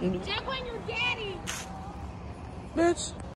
Check on your daddy. Bitch.